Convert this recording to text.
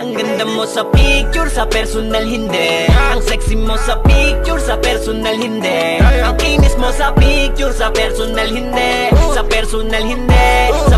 Ang ganda mo sa picture, sa personal hindi. Ang sexy mo sa picture, sa personal hindi. Ang kinis mo sa picture, sa personal hindi. Sa personal hindi, sa personal hindi